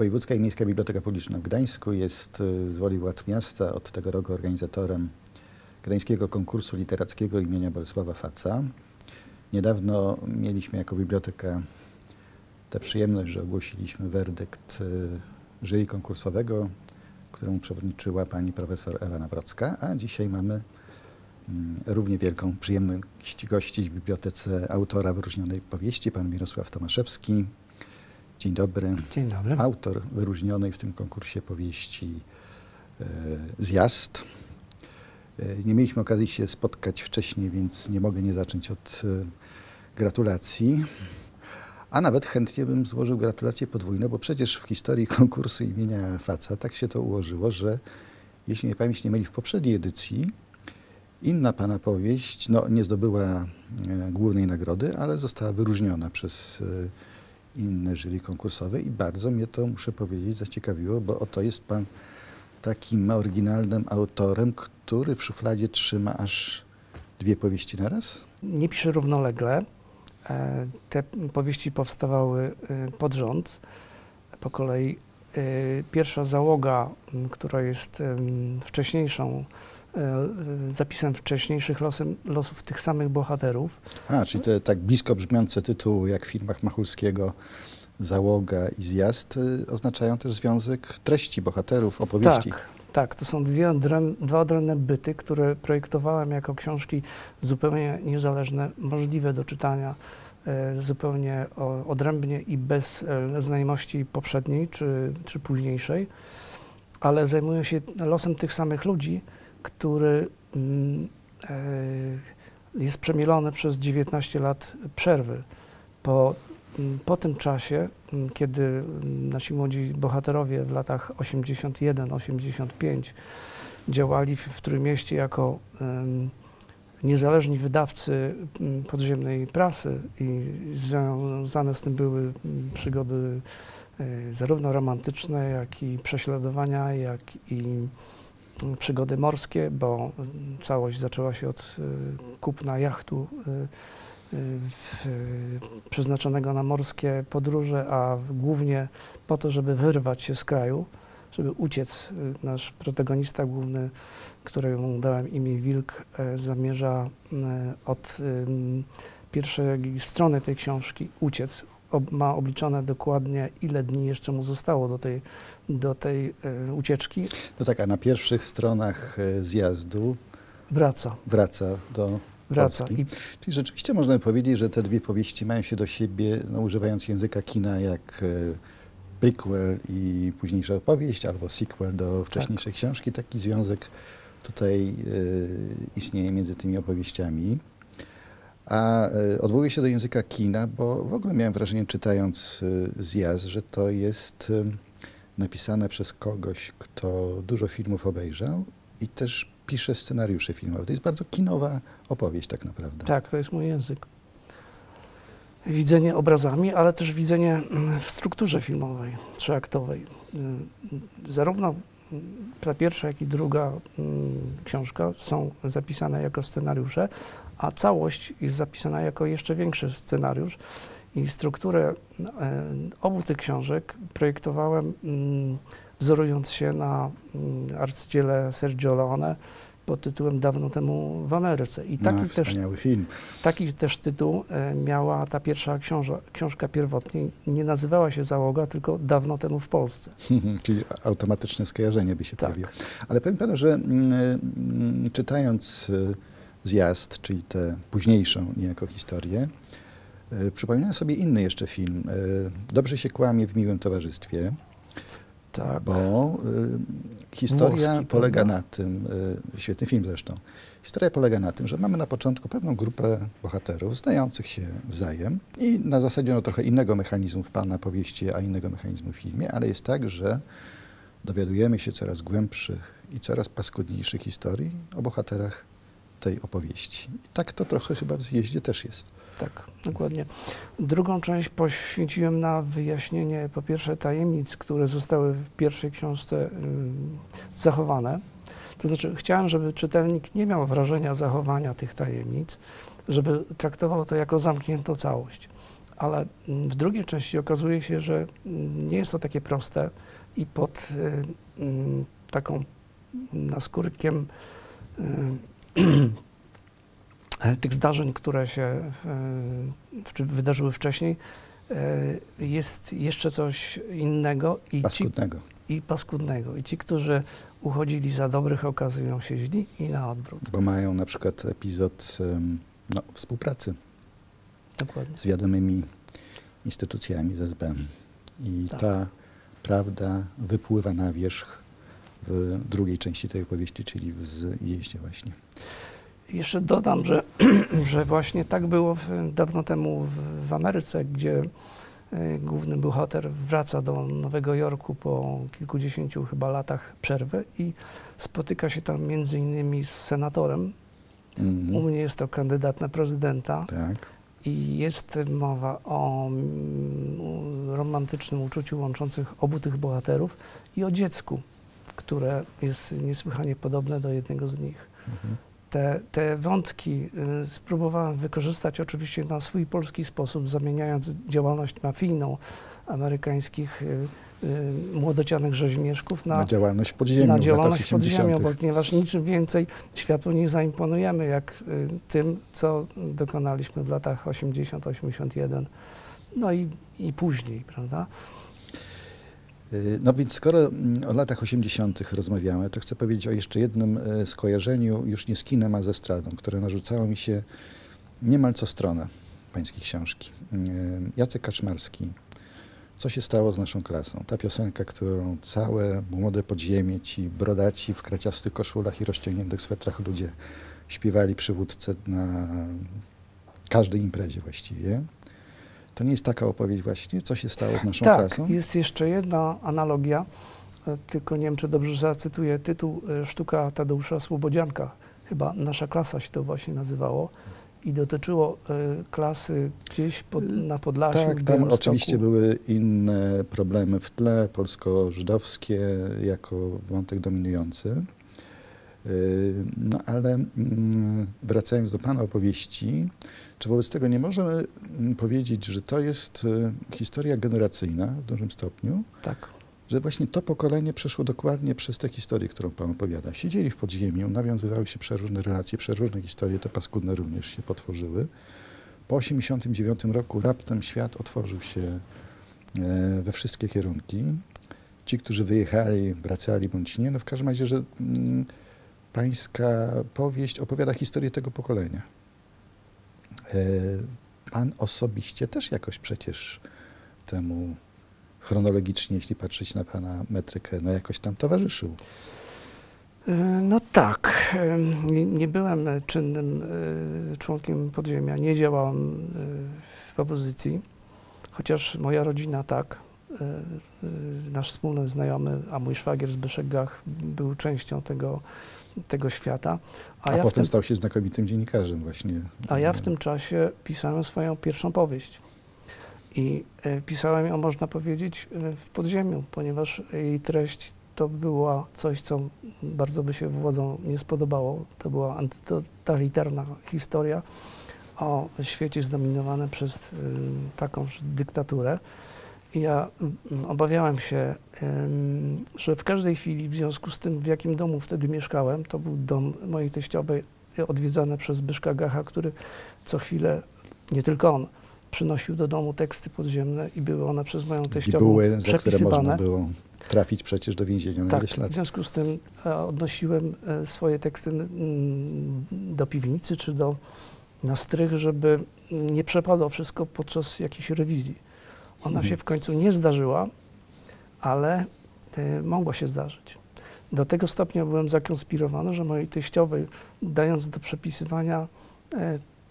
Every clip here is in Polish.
Wojewódzka i Miejska Biblioteka Publiczna w Gdańsku jest y, z woli władz miasta od tego roku organizatorem Gdańskiego Konkursu Literackiego imienia Bolesława Faca. Niedawno mieliśmy jako biblioteka tę przyjemność, że ogłosiliśmy werdykt y, jury konkursowego, któremu przewodniczyła pani profesor Ewa Nawrocka, a dzisiaj mamy mm, równie wielką przyjemność gościć w bibliotece autora wyróżnionej powieści, pan Mirosław Tomaszewski. Dzień dobry. Dzień dobry. Autor wyróżnionej w tym konkursie powieści e, Zjazd. E, nie mieliśmy okazji się spotkać wcześniej, więc nie mogę nie zacząć od e, gratulacji. A nawet chętnie bym złożył gratulacje podwójne, bo przecież w historii konkursu imienia Faca tak się to ułożyło, że jeśli mnie pamięć nie myli, w poprzedniej edycji inna pana powieść no, nie zdobyła e, głównej nagrody, ale została wyróżniona przez e, inne jury konkursowe i bardzo mnie to, muszę powiedzieć, zaciekawiło, bo oto jest pan takim oryginalnym autorem, który w szufladzie trzyma aż dwie powieści naraz? Nie piszę równolegle. E, Te powieści powstawały e, pod rząd, po kolei. E, Pierwsza załoga, która jest wcześniejszą, zapisem wcześniejszych losem, losów tych samych bohaterów. A, czyli te tak blisko brzmiące tytuły, jak w filmach Machulskiego, Załoga i Zjazd, y, oznaczają też związek treści bohaterów, opowieści. Tak, tak, to są dwie odręb, dwa odrębne byty, które projektowałem jako książki zupełnie niezależne, możliwe do czytania e, zupełnie odrębnie i bez e, znajomości poprzedniej czy, czy późniejszej, ale zajmują się losem tych samych ludzi, który mm, e, jest przemielony przez 19 lat przerwy. Po, mm, po tym czasie, mm, kiedy nasi młodzi bohaterowie w latach 81-85 działali w, Trójmieście jako niezależni wydawcy podziemnej prasy i związane z tym były przygody e, zarówno romantyczne, jak i prześladowania, jak i przygody morskie, bo mm, całość zaczęła się od e, kupna jachtu w, e, przeznaczonego na morskie podróże, a głównie po to, żeby wyrwać się z kraju, żeby uciec. Nasz protagonista główny, któremu dałem imię Wilk, zamierza od pierwszej strony tej książki uciec. Ob, ma obliczone dokładnie, ile dni jeszcze mu zostało do tej, do tej e, ucieczki. No tak, a na pierwszych stronach e, zjazdu Wraca, wraca do wraca. I Czyli rzeczywiście można by powiedzieć, że te dwie powieści mają się do siebie, no, używając języka kina, jak e, prequel i późniejsza opowieść, albo sequel do wcześniejszej książki. Taki związek tutaj istnieje między tymi opowieściami. A e, odwołuję się do języka kina, bo w ogóle miałem wrażenie, czytając e, zjazd, że to jest e, napisane przez kogoś, kto dużo filmów obejrzał i też pisze scenariusze filmowe. To jest bardzo kinowa opowieść tak naprawdę. Tak, to jest mój język. Widzenie obrazami, ale też widzenie mm, w strukturze filmowej, trzyaktowej. Zarówno mm, ta pierwsza, jak i druga mm, książka są zapisane jako scenariusze, a całość jest zapisana jako jeszcze większy scenariusz. I strukturę e, obu tych książek projektowałem mm, wzorując się na mm, arcydziele Sergio Leone pod tytułem Dawno temu w Ameryce. I taki no, też film. Taki też tytuł e, miała ta pierwsza książa, książka pierwotnie. Nie nazywała się Załoga, tylko dawno temu w Polsce. Czyli automatyczne skojarzenie by się Tak. pojawiło. Ale powiem panu, że mm, mm, czytając zjazd, czyli tę późniejszą niejako historię, y, przypominałem sobie inny jeszcze film. y, Dobrze się kłamie w miłym towarzystwie, Tak. bo y, historia polega prawda? na tym, y, świetny film zresztą, historia polega na tym, że mamy na początku pewną grupę bohaterów znających się wzajem i na zasadzie no, trochę innego mechanizmu w pana powieści, a innego mechanizmu w filmie, ale jest tak, że dowiadujemy się coraz głębszych i coraz paskudniejszych historii o bohaterach tej opowieści. I tak to trochę chyba w zjeździe też jest. Tak, dokładnie. Drugą część poświęciłem na wyjaśnienie, po pierwsze, tajemnic, które zostały w pierwszej książce zachowane. To znaczy, chciałem, żeby czytelnik nie miał wrażenia zachowania tych tajemnic, żeby traktował to jako zamkniętą całość. ale w drugiej części okazuje się, że nie jest to takie proste i pod y, taką naskórkiem tych zdarzeń, które się y, wydarzyły wcześniej, y, jest jeszcze coś innego i paskudnego. Ci, I paskudnego. I ci, którzy uchodzili za dobrych, okazują się źli i na odwrót. Bo mają na przykład epizod no, współpracy Dokładnie. z wiadomymi instytucjami z SB. I tak. ta prawda wypływa na wierzch w drugiej części tej opowieści, czyli w zjeździe właśnie. Jeszcze dodam, że, że właśnie tak było w, dawno temu w, w Ameryce, gdzie y, główny bohater wraca do Nowego Jorku po kilkudziesięciu chyba latach przerwy i spotyka się tam między innymi z senatorem. Mm -hmm. U mnie jest to kandydat na prezydenta. Tak. I jest mowa o mm, romantycznym uczuciu łączących obu tych bohaterów i o dziecku, które jest niesłychanie podobne do jednego z nich. Mhm. Te, te wątki y, spróbowałem wykorzystać oczywiście na swój polski sposób, zamieniając działalność mafijną amerykańskich y, Y, młodocianych rzeźmieszków na, na działalność w podziemiu. Na działalność w podziemiu, ponieważ niczym więcej światu nie zaimponujemy, jak tym, co dokonaliśmy w latach 80-81, no i, i później, prawda? Y, no więc skoro mm, o latach 80. rozmawiamy, to chcę powiedzieć o jeszcze jednym skojarzeniu, już nie z kinem, a ze stradą, które narzucało mi się niemal co stronę pańskiej książki. Jacek Kaczmarski, co się stało z naszą klasą. Ta piosenka, którą całe młode podziemie, ci brodaci w kraciastych koszulach i rozciągniętych swetrach ludzie śpiewali przywódcę na każdej imprezie właściwie. To nie jest taka opowieść właśnie, co się stało z naszą tak, klasą? Jest jeszcze jedna analogia, e, tylko nie wiem, czy dobrze zacytuję tytuł, e, sztuka Tadeusza Słobodzianka, chyba Nasza klasa się to właśnie nazywało i dotyczyło y, klasy gdzieś pod, na Podlasiu. Tak, tam oczywiście były inne problemy w tle, polsko-żydowskie jako wątek dominujący. Y, no ale mm, wracając do Pana opowieści, czy wobec tego nie możemy mm, powiedzieć, że to jest y, historia generacyjna w dużym stopniu? Tak że właśnie to pokolenie przeszło dokładnie przez tę historię, którą Pan opowiada. Siedzieli w podziemiu, nawiązywały się przeróżne relacje, przeróżne historie, te paskudne również się potworzyły. Po 1989 roku raptem świat otworzył się e, we wszystkie kierunki. Ci, którzy wyjechali, wracali bądź nie, no w każdym razie, że mm, pańska powieść opowiada historię tego pokolenia. E, pan osobiście też jakoś przecież temu chronologicznie, jeśli patrzeć na Pana metrykę, no jakoś tam towarzyszył. E, no tak. Nie, nie byłem czynnym e, członkiem podziemia, nie działałem e, w opozycji, chociaż moja rodzina tak. Nasz wspólny znajomy, a mój szwagier Zbyszek Gach był częścią tego, tego świata. A, a ja potem tym, stał się znakomitym dziennikarzem właśnie. A ja w tym czasie pisałem swoją pierwszą powieść. I e, pisałem ją, można powiedzieć, e, w podziemiu, ponieważ jej treść to była coś, co bardzo by się władzom nie spodobało. To była antytotalitarna historia o świecie zdominowanym przez y, taką dyktaturę. Ja y, obawiałem się, że w każdej chwili, w związku z tym, w jakim domu wtedy mieszkałem, to był dom mojej teściowej, odwiedzany przez Zbyszka Gacha, który co chwilę, nie tylko on, przynosił do domu teksty podziemne i były one przez moją teściową były, za które można było trafić przecież do więzienia na tak, w związku z tym e, odnosiłem e, swoje teksty do piwnicy czy do na strych, żeby nie przepadło wszystko podczas jakiejś rewizji. Ona mhm. się w końcu nie zdarzyła, ale e, mogła się zdarzyć. Do tego stopnia byłem zakonspirowany, że mojej teściowej, dając do przepisywania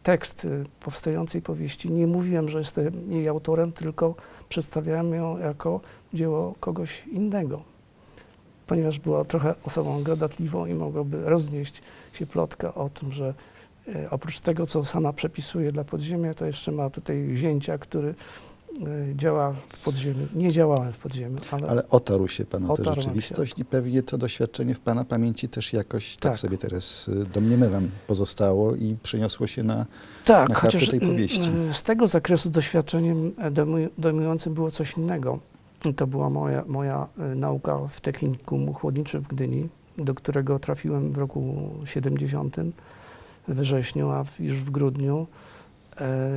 tekst y, powstającej powieści. Nie mówiłem, że jestem jej autorem, tylko przedstawiałem ją jako dzieło kogoś innego, ponieważ była trochę osobą gadatliwą i mogłaby roznieść się plotka o tym, że e, oprócz tego, co sama przepisuje dla podziemia, to jeszcze ma tutaj wzięcia, który y, działa w podziemiu. Nie działałem w podziemiu, ale, Ale otarł się Pan o tę Otarłem się. rzeczywistość i pewnie to doświadczenie w Pana pamięci też jakoś, tak, Tak. sobie teraz y, domniemywam, pozostało i przeniosło się na... tak, na chociaż tej y, powieści. y, z tego zakresu doświadczeniem e, dojmuj- dojmującym było coś innego. To była moja, moja y, nauka w technikum chłodniczym w Gdyni, do którego trafiłem w roku 70 we wrześniu, a już w grudniu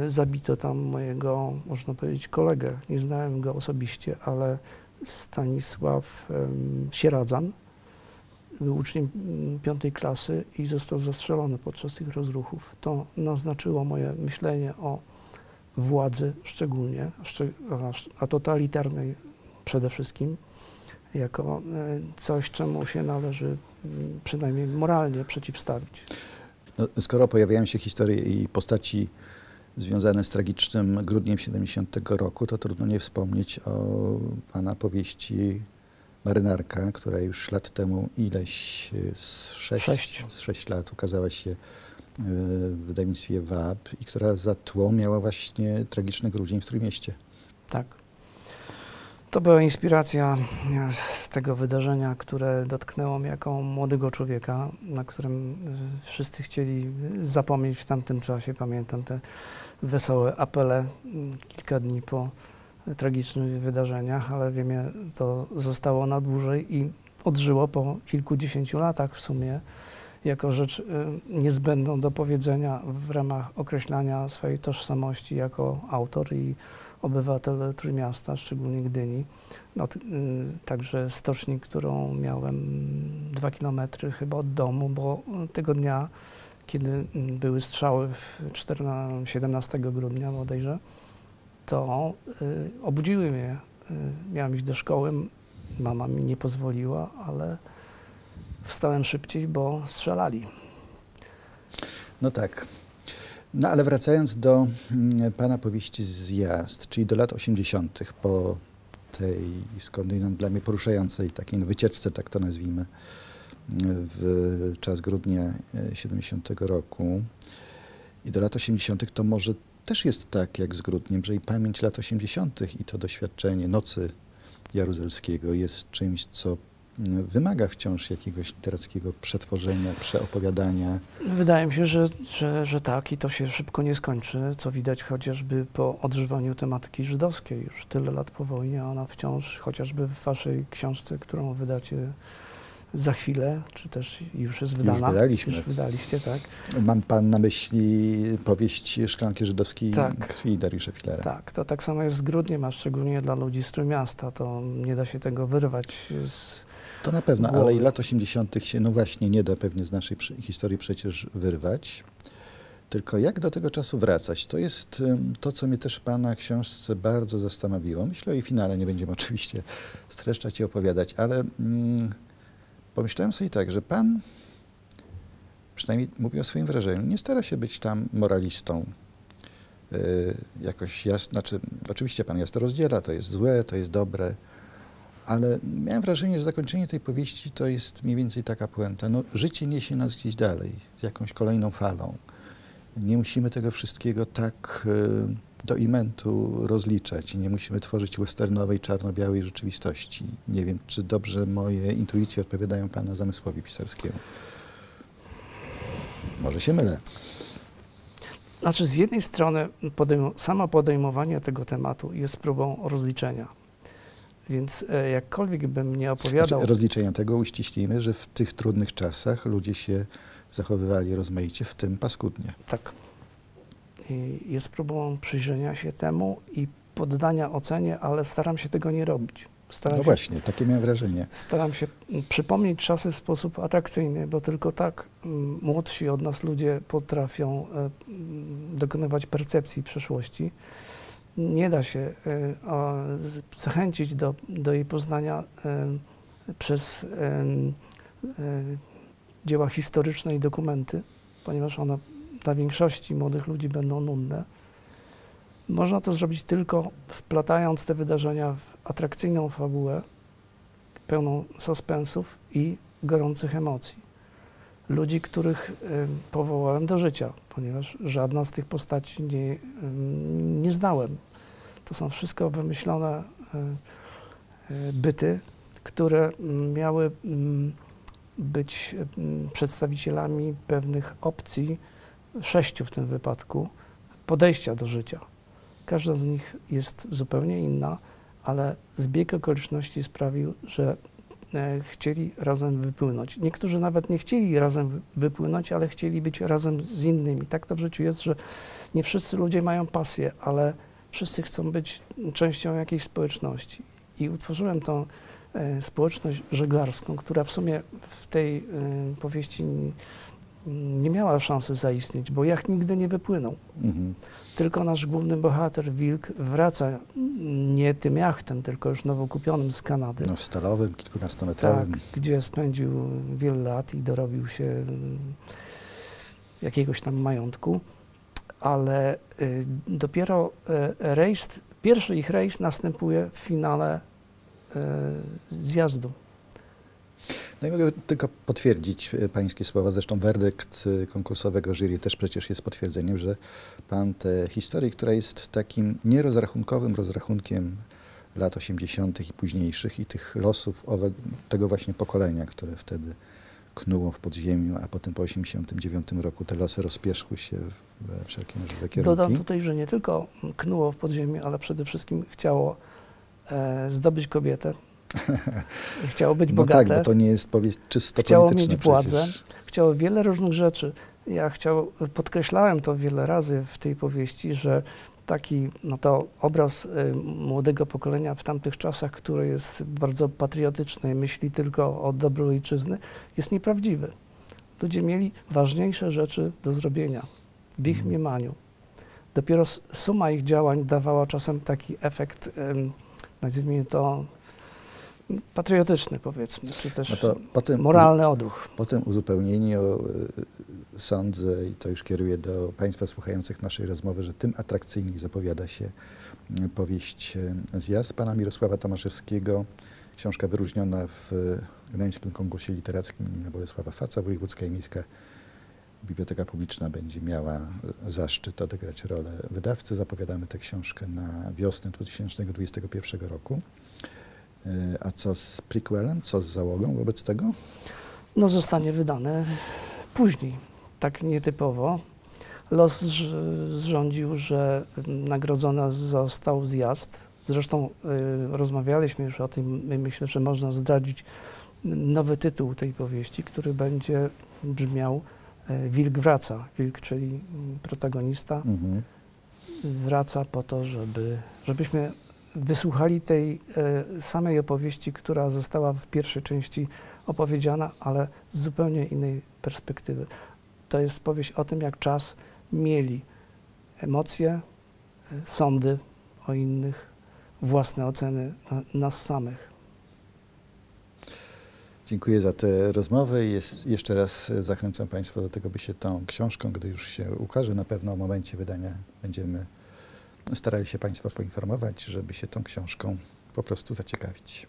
zabito tam mojego, można powiedzieć, kolegę. Nie znałem go osobiście, ale Stanisław Sieradzan był uczniem mm, piątej klasy i został zastrzelony podczas tych rozruchów. To naznaczyło moje myślenie o władzy szczególnie, a szczeg- a- a totalitarnej przede wszystkim, jako e, coś, czemu się należy mm, przynajmniej moralnie przeciwstawić. No, skoro pojawiają się historie i postaci związane z tragicznym grudniem 70 roku, to trudno nie wspomnieć o Pana powieści Marynarka, która już lat temu ileś, y, z sześć, Sześć. z sześć lat ukazała się y, w wydawnictwie WAB i która za tło miała właśnie tragiczny grudzień w Trójmieście. Tak. To była inspiracja e, z tego wydarzenia, które dotknęło mnie jako młodego człowieka, na którym wszyscy chcieli zapomnieć w tamtym czasie. Pamiętam te wesołe apele m, kilka dni po tragicznych wydarzeniach, ale wiem, że to zostało na dłużej i odżyło po kilkudziesięciu latach w sumie jako rzecz e, niezbędną do powiedzenia w ramach określania swojej tożsamości jako autor i obywatel Trójmiasta, szczególnie Gdyni. No, y, także stocznik, którą miałem dwa kilometry chyba od domu, bo tego dnia, kiedy były strzały w 14, 17 grudnia bodajże, to y, obudziły mnie. Y, miałem iść do szkoły, mama mi nie pozwoliła, ale wstałem szybciej, bo strzelali. No tak. No ale wracając do mm, Pana powieści Zjazd, czyli do lat 80. po tej skądinąd dla mnie poruszającej takiej no, wycieczce, tak to nazwijmy, w czas grudnia e, 70 roku i do lat 80. to może też jest tak jak z grudniem, że i pamięć lat 80. i to doświadczenie nocy jaruzelskiego jest czymś, co wymaga wciąż jakiegoś literackiego przetworzenia, przeopowiadania. Wydaje mi się, że, że, że tak i to się szybko nie skończy, co widać chociażby po odżywaniu tematyki żydowskiej. Już tyle lat po wojnie, a ona wciąż, chociażby w waszej książce, którą wydacie za chwilę, czy też już jest wydana. wydaliśmy. Już wydaliście, tak. Mam pan na myśli powieść Szklanki Żydowskiej Tak. krwi Dariusza Filera. Tak, to tak samo jest z grudniem, a szczególnie dla ludzi z Trójmiasta. To nie da się tego wyrwać z... To na pewno, ale i lat 80. się no właśnie nie da pewnie z naszej historii przecież wyrwać. Tylko jak do tego czasu wracać? To jest to, co mnie też w Pana książce bardzo zastanowiło. Myślę o jej finale, nie będziemy oczywiście streszczać i opowiadać, ale mm, pomyślałem sobie tak, że Pan, przynajmniej mówię o swoim wrażeniu, nie stara się być tam moralistą. Yy, jakoś jasno, znaczy, oczywiście Pan jasno rozdziela, to jest złe, to jest dobre, ale miałem wrażenie, że zakończenie tej powieści to jest mniej więcej taka puenta. No, życie niesie nas gdzieś dalej, z jakąś kolejną falą. Nie musimy tego wszystkiego tak y, do imentu rozliczać. Nie musimy tworzyć westernowej, czarno-białej rzeczywistości. Nie wiem, czy dobrze moje intuicje odpowiadają Pana zamysłowi pisarskiemu. Może się mylę. Znaczy, z jednej strony podejm- samo podejmowanie tego tematu jest próbą rozliczenia. Więc e, jakkolwiek bym nie opowiadał... Znaczy, rozliczenia tego uściślimy, że w tych trudnych czasach ludzie się zachowywali rozmaicie, w tym paskudnie. Tak. I jest próbą przyjrzenia się temu i poddania ocenie, ale staram się tego nie robić. Staram, No się, właśnie, takie miałem wrażenie. staram się przypomnieć czasy w sposób atrakcyjny, bo tylko tak mm, młodsi od nas ludzie potrafią e, mm, dokonywać percepcji przeszłości. Nie da się e, zachęcić do, do jej poznania e, przez e, dzieła historyczne i dokumenty, ponieważ one dla większości młodych ludzi będą nudne. Można to zrobić tylko wplatając te wydarzenia w atrakcyjną fabułę, pełną suspensów i gorących emocji. Ludzi, których powołałem do życia, ponieważ żadna z tych postaci nie, nie znałem. To są wszystko wymyślone y, y, byty, które miały mm, być przedstawicielami pewnych opcji, sześciu w tym wypadku, podejścia do życia. Każda z nich jest zupełnie inna, ale zbieg okoliczności sprawił, że e, chcieli razem wypłynąć. Niektórzy nawet nie chcieli razem wypłynąć, ale chcieli być razem z innymi. Tak to w życiu jest, że nie wszyscy ludzie mają pasję, ale wszyscy chcą być częścią jakiejś społeczności. I utworzyłem tą e, społeczność żeglarską, która w sumie w tej e, powieści nie miała szansy zaistnieć, bo jak nigdy nie wypłynął. Mhm. Tylko nasz główny bohater, Wilk, wraca nie tym jachtem, tylko już nowo kupionym z Kanady. No, stalowym, kilkunastometrowym. Tak, gdzie spędził wiele lat i dorobił się mm, jakiegoś tam majątku, ale y, dopiero y, rejs, pierwszy ich rejs następuje w finale y, zjazdu. No i mogę tylko potwierdzić e, pańskie słowa. Zresztą werdykt e, konkursowego jury też przecież jest potwierdzeniem, że pan tę historię, która jest takim nierozrachunkowym rozrachunkiem lat 80. i późniejszych i tych losów tego właśnie pokolenia, które wtedy knuło w podziemiu, a potem po 89 roku te losy rozpieszły się we wszelkie możliwe kierunki. Dodam tutaj, że nie tylko knuło w podziemiu, ale przede wszystkim chciało e, zdobyć kobietę, Chciało być bogate. No tak, bo to nie jest powieść czysto Chciało mieć władzę, chciało wiele różnych rzeczy. Ja chciał, podkreślałem to wiele razy w tej powieści, że taki no to obraz y, młodego pokolenia w tamtych czasach, który jest bardzo patriotyczny, myśli tylko o dobru ojczyzny, jest nieprawdziwy. Ludzie mieli ważniejsze rzeczy do zrobienia w ich mhm. mniemaniu. Dopiero suma ich działań dawała czasem taki efekt, nazwijmy to patriotyczny powiedzmy, czy też no potem, moralny odruch. Po tym uzupełnieniu y, sądzę, i to już kieruję do Państwa słuchających naszej rozmowy, że tym atrakcyjniej zapowiada się powieść y, Zjazd pana Mirosława Tomaszewskiego, książka wyróżniona w Gdańskim Konkursie Literackim imienia Bolesława Faca, Wojewódzka i Miejska Biblioteka Publiczna będzie miała zaszczyt odegrać rolę wydawcy. Zapowiadamy tę książkę na wiosnę 2021 roku. E, a co z prequelem? Co z załogą wobec tego? No zostanie wydane później, tak nietypowo. Los zrządził, że nagrodzony został zjazd. Zresztą y, rozmawialiśmy już o tym. Myślę, że można zdradzić nowy tytuł tej powieści, który będzie brzmiał y, Wilk wraca. Wilk, czyli protagonista, mhm. wraca po to, żeby, żebyśmy wysłuchali tej e, samej opowieści, która została w pierwszej części opowiedziana, ale z zupełnie innej perspektywy. To jest powieść o tym, jak czas mieli emocje, e, sądy o innych, własne oceny na, nas samych. Dziękuję za tę rozmowę. Jest, jeszcze raz zachęcam Państwa do tego, by się tą książką, gdy już się ukaże, na pewno w momencie wydania będziemy starali się Państwa poinformować, żeby się tą książką po prostu zaciekawić.